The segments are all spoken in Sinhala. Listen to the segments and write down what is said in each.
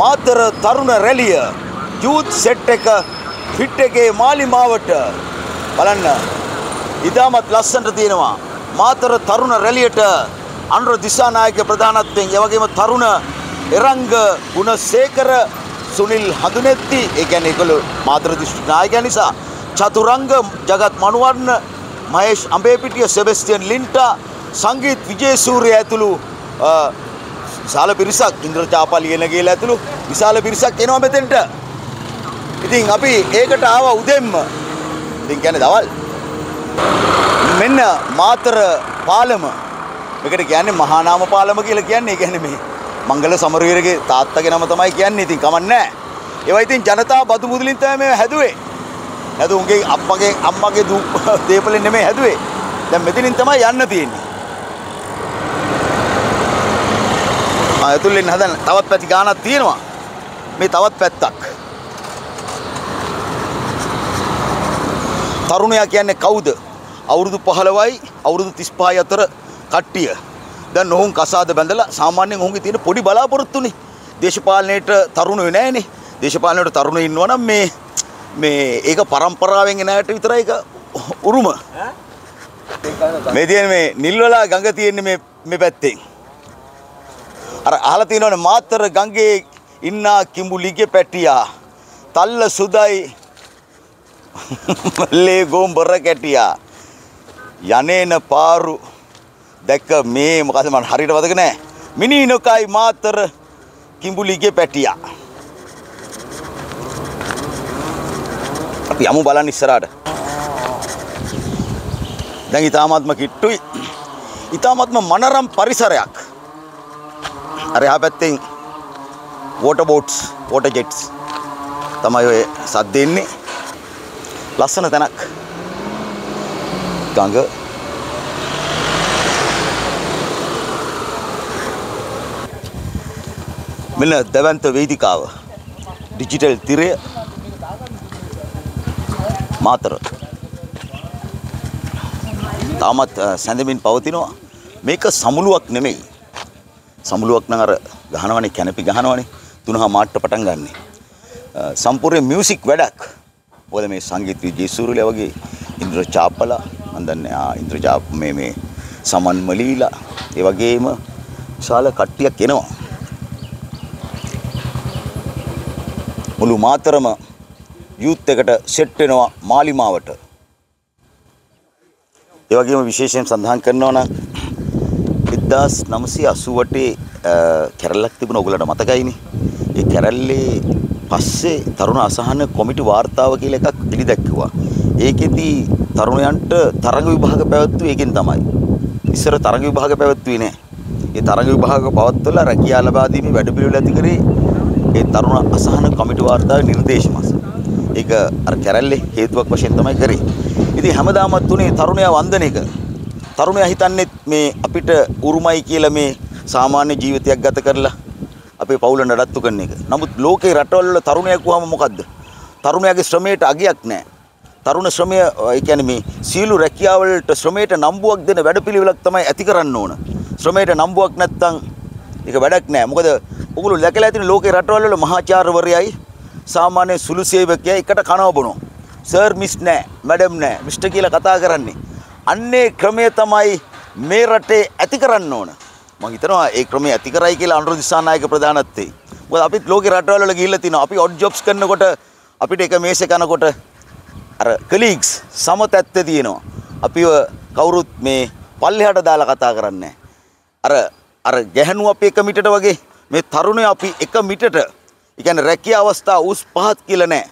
මාතර තරුණ රැලිය යූත් සෙට් එක ෆිට් එකේ මාලිමාවට බලන්න. ඉතාමත් ලස්සනට තියෙනවා. මාතර තරුණ රැලියට අනුර දිසානායක ප්‍රධානත්වයෙන් ඒ වගේම තරුණ එරංග ගුණසේකර සුනිල් හඳුනෙත්ති. ඒ කියන්නේ ඒගොල්ලෝ මාතර දිස්ත්‍රික් නායකයා නිසා. චතුරංග ජගත් මනුවර්ණ මහේෂ් අඹේපිටිය සෙබස්තියන් ලින්ටා සංගීත් විජේසූරිය ඇතුළු අ, විශාල පිරිසක් ඉන්ද්‍රජාපා ලියනගේල ඇතුළු විශාල පිරිසක් එනවා මෙතෙන්ට. ඉතින් අපි ඒකට ආවා උදෙන්ම. ඉතින් කියන්නේ දවල්. මෙන්න මාතර පාලම. මේකට කියන්නේ මහා නාම පාලම කියලා කියන්නේ. ඒ කියන්නේ මේ මංගල සමරවීරගේ තාත්තගේ නම තමයි කියන්නේ. ඉතින් කමක් නැහැ. ඒවා ඉතින් ජනතා බදු මුදලින් තමයි මේ හැදුවේ. නැතු උන්ගේ අප්පගේ අම්මගේ දූ දේපලෙන් නෙමෙයි හැදුවේ. දැන් මෙතනින් තමයි යන්න තියෙන්නේ. ඇතුළෙන් හදන්න තවත් පැති ගානක් තියෙනවා. මේ තවත් පැත්තක්. තරුණයා කියන්නේ කවුද? අවුරුදු 15යි අවුරුදු 35යි අතර කට්ටිය. දැන් ඔවුන් කසාද බැඳලා සාමාන්‍යයෙන් ඔවුන්ගේ තියෙන පොඩි බලාපොරොත්තුනේ. දේශපාලනයේට තරුණයෝ නැහැනේ. දේශපාලනයට තරුණයෝ ඉන්නවනම් මේ මේ ඒක પરම්පරාවෙන් එන අයට විතරයි ඒක උරුම. මේ තියෙන මේ නිල්වලා ගඟ තියෙන්නේ මේ මේ පැත්තෙන්. අර අහලා තියෙනවනේ මාතර ගඟේ ඉන්නා කිඹුලිගේ පැටියා. තල්ල සුදයි ලේ ගෝම්බර කැටියා. යන්නේන පාරු දැක්ක මේ මොකද මම හරියට මතක නෑ. මිනිනොකයි මාතර කිඹුලිගේ පැටියා. අපි යමු බලන්න ඉස්සරහට. දැන් ඊ타මාත්ම කිට්ටුයි. ඊ타මාත්ම මනරම් පරිසරයක්. අර එහා පැත්තෙන් වෝටර් බෝට්ස්, වෝටර් ජෙට්ස් තමයි ඔය සද්ද එන්නේ. ලස්සන තැනක්. ගඟ. මෙන්න දැවන්ත වේදිකාව. ඩිජිටල් තිරය. මාතර. තාමත් අ, සැඳමින් පවතිනවා. මේක සමුළුවක් නෙමෙයි. සමුළුවක් නම් අර ගහනවනේ කැනපි ගහනවනේ. තුනහා මාට්ට පටන් ගන්නෙ. සම්පූර්ණ මියුසික් වැඩක්. මොකද මේ සංගීත විජේසූරිල වගේ ඉන්ද්‍ර චාපලා මන් දන්නේ ආ ඉන්ද්‍ර චාප මේ මේ සමන් මලීලා ඒ වගේම විශාල කට්ටියක් එනවා. මුළු මාතරම යූත් එකට සෙට් වෙනවා මාලිමාවට. ඒ වගේම විශේෂයෙන් සඳහන් කරනවා නම් 1988 කැරල්ලක් තිබුණා ඔයගලට මතකයිනේ. ඒ කැරල්ලේ පස්සේ තරුණ අසහන කොමිටි වාර්තාව කියලා එකක් පිළිදැක්කුවා. ඒකෙදි තරුණයන්ට තරඟ විභාග පැවැත්වුවේ ඒකෙන් තමයි. ඉස්සර තරඟ විභාග පැවැත්වුවේ නෑ. ඒ තරඟ විභාග පවත්වලා රැකියා ලබා දීමේ වැඩපිළිවෙල ඇති කරේ ඒ තරුණ අසහන කමිටු වාර්තාවේ නිර්දේශ මස. ඒක අර කැරැල්ලේ හේතුවක් වශයෙන් තමයි කරේ. ඉතින් හැමදාමත් තුනේ තරුණයා වන්දන එක. තරුණයා හිතන්නේ මේ අපිට උරුමයි කියලා මේ සාමාන්‍ය ජීවිතයක් ගත කරලා අපේ පවුල නඩත්තු කරන එක. නමුත් ලෝකේ රටවල් වල තරුණයා කිව්වම මොකද්ද? තරුණයාගේ ශ්‍රමයට අගයක් නැහැ. තරුණ ශ්‍රමය ඒ කියන්නේ මේ සීළු රැකියාවලට ශ්‍රමයට නම්බුවක් දෙන වැඩපිළිවෙලක් තමයි ඇති කරන්න ඕන. ශ්‍රමයට නම්බුවක් නැත්තම් ඒක වැඩක් නෑ. මොකද ඔගොල්ලෝ දැකලා ඇතිනේ ලෝකේ රටවල් වල මහාචාර්යවරයයි සාමාන්‍ය සුළු සේවකයයි එකට කනව බොනවා. සර් මිස් නෑ, මැඩම් නෑ, මිස්ටර් කියලා කතා කරන්නේ. අන්නේ ක්‍රමය තමයි මේ රටේ ඇති කරන්න ඕන. මම හිතනවා ඒ ක්‍රමය ඇති කරයි කියලා අනුර දිසානායක ප්‍රධානත්වයේ. මොකද අපිත් ලෝකේ රටවල් වල ගිහිල්ලා තිනවා. අපි ඔඩ් ජොබ්ස් කරනකොට අපිට එක මේසෙ කනකොට අර කලීග්ස් සමතැත්ත තියෙනවා. අපිව කවුරුත් මේ පල්ලෙහාට දාලා කතා කරන්නේ අර අර ගැහණු අපි එක මිටට වගේ මේ තරුණයෝ අපි එක මිටට ඒ කියන්නේ රැකියා අවස්ථා උස් පහත් කියලා නැහැ.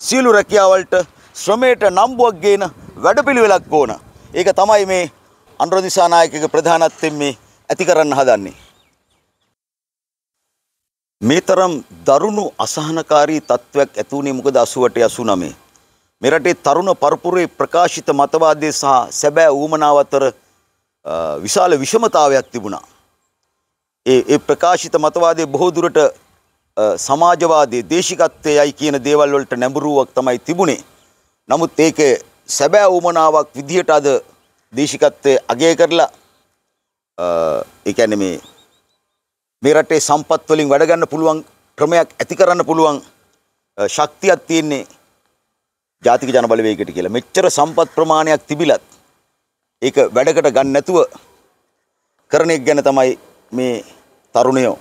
සියලු රැකියාවලට ශ්‍රමයට නම්බුවක් ගේන වැඩපිළිවෙලක් ඕන. ඒක තමයි මේ අනුර දිසානායකගේ ප්‍රධානත්වයෙන් මේ ඇති කරන්න හදන්නේ. මේ තරම් දරුණු අසහනකාරී තත්ත්වයක් ඇති වුණේ මොකද 88 89 මේ රටේ තරුණ පරපුරේ ප්‍රකාශිත මතවාදයේ සහ සැබෑ ඌමනාව අතර අ, විශාල විෂමතාවයක් තිබුණා. ඒ ඒ ප්‍රකාශිත මතවාදයේ බොහෝ දුරට අ, සමාජවාදයේ දේශිකත්වයයි කියන දේවල් වලට නැඹුරුවක් තමයි තිබුණේ. නමුත් ඒක සැබෑ ඌමනාවක් විදිහට අද දේශිකත්වයේ අගය කරලා අ, ඒ කියන්නේ මේ මේ රටේ සම්පත් වලින් වැඩ ගන්න පුළුවන් ක්‍රමයක් ඇති කරන්න පුළුවන් අ, ශක්තියක් තියෙන්නේ ජාතික ජනබලවේගයට කියලා. මෙච්චර සම්පත් ප්‍රමාණයක් තිබිලත් ඒක වැඩකට ගන්න නැතුව කරන එක ගැන තමයි මේ තරුණයෝ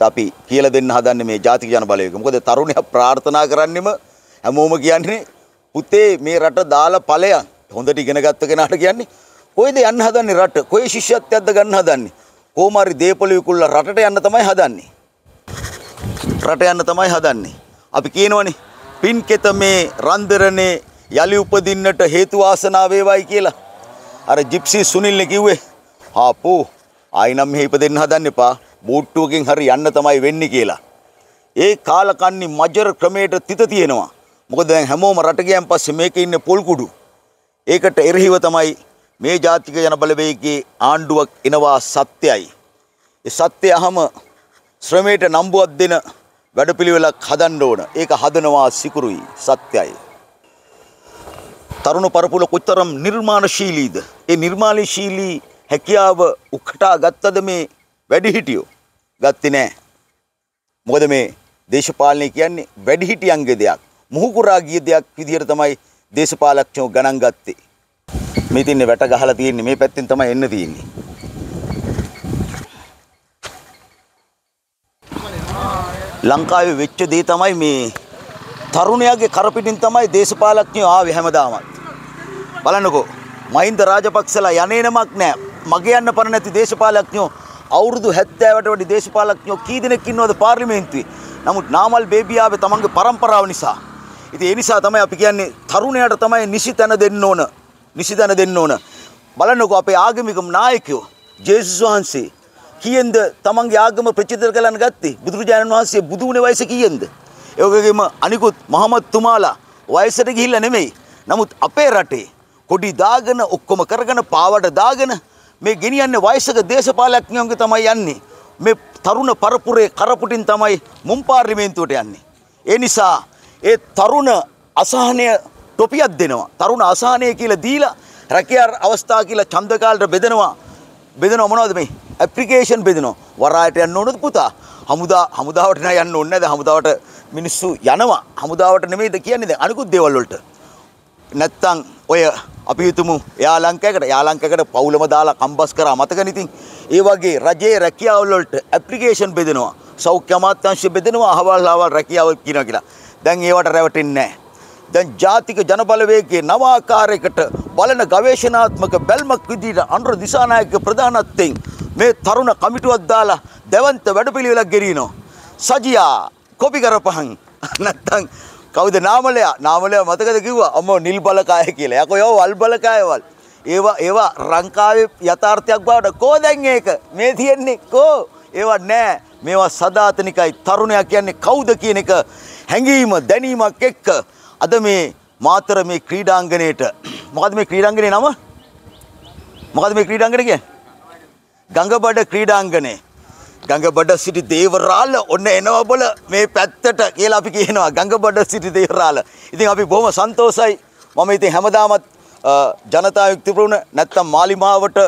අපි කියලා දෙන්න හදන්නේ මේ ජාතික ජනබලවේගය. මොකද තරුණයා ප්‍රාර්ථනා කරන්නෙම හැමෝම කියන්නේ පුතේ මේ රට දාලා ඵලයන් හොඳට ඉගෙන ගත්ත කෙනාට කියන්නේ කොයිද යන්න හදන්නේ රට? කොයි ශිෂ්‍යත්වයක්ද ගන්න හදන්නේ? කොහොම හරි දේපොළ විකුල්ලා රටට යන්න තමයි හදන්නේ. රට යන්න තමයි හදන්නේ. අපි කියනවනේ පින්කෙත මේ රන්දරනේ යලි උපදින්නට හේතු වාසනා වේවයි කියලා. අර ජිප්සි සුනිල්නේ කිව්වේ ආපෝ ආයි නම් මෙහෙ ඉපදෙන්න හදන්න එපා බෝට්ටුවකින් හරි යන්න තමයි වෙන්නේ කියලා. ඒ කාලකන්නි මජර ක්‍රමයට තිත තියෙනවා. මොකද දැන් හැමෝම රට ගියන් පස්සේ මේකේ ඉන්නේ පොල් කුඩු. ඒකට එරෙහිව තමයි මේ ජාතික ජන බලවේගයේ ආණ්ඩුවක් එනවා සත්‍යයි. ඒ සත්‍යය අහම ශ්‍රමයට නම්බුවක් දෙන වැඩපිළිවෙලක් හදන්න ඕන. ඒක හදනවා සිකුරුයි සත්‍යයි. තරුණ පරපුල කොතරම් නිර්මාණශීලීද? ඒ නිර්මාණශීලී හැකියාව උකටා ගත්තද මේ වැඩිහිටියෝ? ගත්තේ නෑ. මොකද මේ දේශපාලනය කියන්නේ වැඩිහිටියන්ගේ දෙයක්. මුහුකුරා ගිය දෙයක් විදිහට තමයි දේශපාලඥයෝ ගණන් ගත්තේ. මේ තින්නේ වැට ගහලා තියෙන්නේ මේ පැත්තෙන් තමයි එන්න තියෙන්නේ. ලංකාවේ වෙච්ච දේ තමයි මේ තරුණයාගේ කරපිටින් තමයි දේශපාලඥයෝ ආවේ හැමදාමත්. බලන්නකෝ මහින්ද රාජපක්ෂලා යන්නේ නමක් නෑ. මගේ යන්න පන නැති දේශපාලඥයෝ අවුරුදු 70ට වැඩි දේශපාලඥයෝ කී දෙනෙක් ඉන්නවද පාර්ලිමේන්තුවේ? නමුත් නාමල් බේබී ආවේ තමන්ගේ પરම්පරාව නිසා. ඉතින් ඒ නිසා තමයි අපි කියන්නේ තරුණයාට තමයි නිසි තැන දෙන්න ඕන. නිසි තැන දෙන්න ඕන. බලන්නකෝ අපේ ආගමික නායකයෝ ජේසුස් වහන්සේ කීයෙන්ද තමන්ගේ ආගම ප්‍රචිත කරන්න ගත්තේ? බුදුරජාණන් වහන්සේ බුදු වුණේ වයස කීයෙන්ද? ඒ වගේම අනිකුත් මහමත් තුමාලා වයසට ගිහිල්ලා නෙමෙයි. නමුත් අපේ රටේ කොඩි දාගෙන ඔක්කොම කරගෙන පාවඩ දාගෙන මේ ගෙනියන්නේ වයසක දේශපාලඥයන්ගේ තමයි යන්නේ. මේ තරුණ පරපුරේ කරපුටින් තමයි මුම් පාර්ලිමේන්තුවට යන්නේ. ඒ නිසා ඒ තරුණ අසහනය ටොපියක් දෙනවා. තරුණ අසහනය කියලා දීලා රැකියාව අවස්ථා කියලා ඡන්දකාලට බෙදනවා. බෙදනවා මොනවද මේ? ඇප්ලිකේෂන් බෙදනවා. වරායට යන්න ඕනද පුතා? හමුදා හමුදාවට නෑ යන්න ඕනේ නැද? හමුදාවට මිනිස්සු යනවා. හමුදාවට නෙමෙයිද කියන්නේ දැන් අනිකුත් දේවල් වලට. නැත්තම් ඔය අපි හිතමු එයා ලංකයකට යා ලංකයකට පවුලම දාලා කම්බස් කරා මතකනේ ඉතින් ඒ වගේ රජයේ රැකියාවල් වලට ඇප්ලිකේෂන් බෙදනවා සෞඛ්‍ය අමාත්‍යාංශය බෙදනවා අහවල් අහවල් රැකියාවල් කියනවා කියලා දැන් ඒවට රැවටෙන්නේ නැහැ. දැන් ජාතික ජනබලවේගයේ නව ආකාරයකට බලන ගවේෂණාත්මක බැල්මක් විදිහට අනුර දිසානායක ප්‍රධානත්වයෙන් මේ තරුණ කමිටුවක් දාලා දැවන්ත වැඩපිළිවෙලක් ගෙනියනවා. සජියා කොපි කරපහන්. නැත්තම් කවුද නාමලයා? නාමලයා මතකද කිව්වා? අම්මෝ නිල් බලකාය කියලා. යකෝ යෝ වල් බලකායවල්. ඒවා ඒවා රංකාවේ යථාර්ථයක් බවට කෝ දැන් ඒක? මේ තියෙන්නේ කෝ? ඒවා නෑ මේවා සදාතනිකයි. තරුණයා කියන්නේ කවුද කියන එක හැඟීම දැනීමක් එක්ක අද මේ මාතර මේ ක්‍රීඩාංගණයට මොකද මේ ක්‍රීඩාංගණේ නම මොකද මේ ක්‍රීඩාංගණේ කියන්නේ ගංගබඩ ක්‍රීඩාංගණේ ගඟබඩ සිටි දේවරාල ඔන්න එනවා බොල මේ පැත්තට කියලා අපි කියනවා ගඟබඩ සිටි දේවරාල. ඉතින් අපි බොහොම සන්තෝසයි. මම ඉතින් හැමදාමත් ජනතා යුක්ති ප්‍රුණ නැත්තම් මාලිමාවට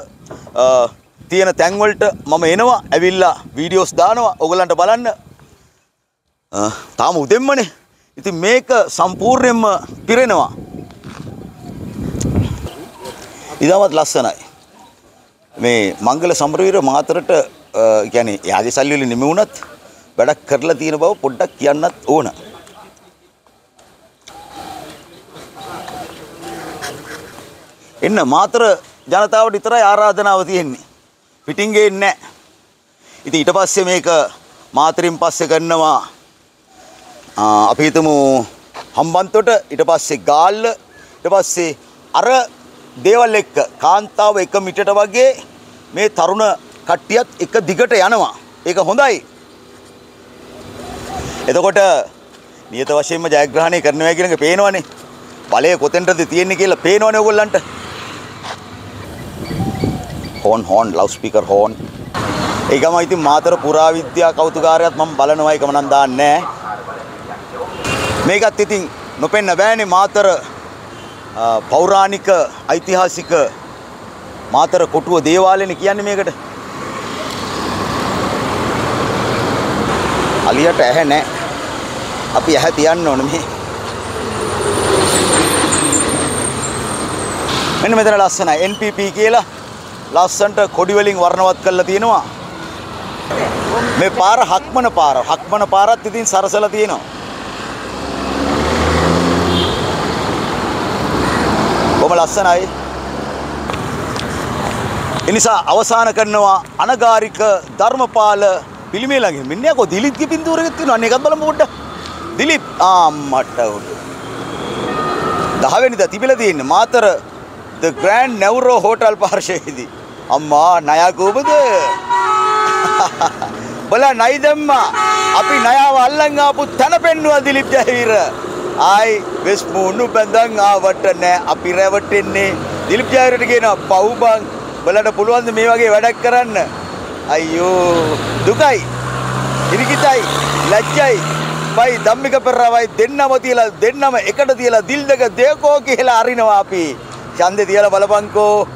තියෙන තැන්වලට මම එනවා ඇවිල්ලා වීඩියෝස් දානවා ඔයගලන්ට බලන්න. තාම උදෙන්මනේ. ඉතින් මේක සම්පූර්ණයෙන්ම පිරෙනවා. ඉතාමත් ලස්සනයි. මේ මංගල සමරවීර මාතරට ගැන යාගේ සල්ලිවල නිම වුණත් වැඩක් කරලා තියෙන බව පොඩ්ඩක් කියන්නත් ඕන. එන්න මාතර ජනතාවට විතරයි ආරාධනාව තියෙන්නේ. පිටින් ගේන්නේ නැහැ. ඉතින් ඊට පස්සේ මේක මාතරින් පස්සේ කරනවා අපි හිතමු හම්බන්තොට ඊට පස්සේ ගාල්ල ඊට පස්සේ අර දේවල් එක්ක කාන්තාව එක මිටට වගේ මේ තරුණ කට්ටියත් එක දිගට යනවා. ඒක හොඳයි. එතකොට නියත වශයෙන්ම ජයග්‍රහණය කරනවා කියන එක පේනවනේ. බලය කොතෙන්ටද තියෙන්නේ කියලා පේනවනේ ඔයගොල්ලන්ට. Horn horn loudspeaker horn. ඒකම ඉතින් මාතර පුරාවිද්‍යා කෞතුකාරයත් මම බලනවා ඒකම නම් දාන්නේ මේකත් ඉතින් නොපෙන්න බෑනේ මාතර පෞරාණික ඓතිහාසික මාතර කොටුව දේවාලයනේ කියන්නේ මේකට. අලියට ඇහැ නැහැ. අපි ඇහැ තියන්න ඕනේ මේ. මෙන්න මෙතන ලස්සනයි NPP කියලා ලස්සන්ට කොඩි වලින් වර්ණවත් කරලා තියෙනවා. මේ පාර හක්මන පාර. හක්මන පාරත් ඉතින් සරසලා තියෙනවා. බොහොම ලස්සනයි. එනිසා අවසාන කරනවා අනගාരിക ධර්මපාල පිළිමේ ළඟින්. මෙන්න යකෝ දිලිත්ගේ පින්තූරයක් තියෙනවා. අන්න ඒකත් බලමු පොඩ්ඩක්. දිලිප් ආම්මට උඩ. 10 වෙනිදා තිබිලා තියෙන්නේ Matara the Grand Navaro hotel පාර්ශවයේදී. අම්මා ණය කොහමද? බලා ණයි දැම්මා. අපි ණයව අල්ලන් ආපු තැන පෙන්නුවා දිලිප් ජයවීර. ආයි වෙස් මුණු බඳන් ආවට නෑ අපි රැවටෙන්නේ. දිලිප් ජයවීරට කියනවා පව් බං. බලන්න පුළුවන් ද මේ වගේ වැඩක් කරන්න? අයියෝ දුකයි. ඉරිකිතයි ලැජ්ජයි බයි ධම්මික පෙරරවයි දෙන්නම තියලා දෙන්නම එකට තියලා දිල් දෙක දෙකෝ කියලා අරිනවා අපි ඡන්දේ තියලා බලපන්කෝ